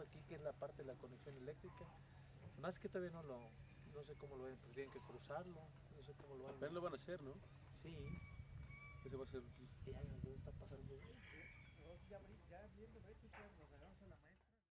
aquí, que es la parte de la conexión eléctrica. Más que todavía no lo, no sé cómo lo ven, pues tienen que cruzarlo, no sé cómo lo van Apenas lo van a hacer, ¿no? Sí, Ese va a ser ya, viendo.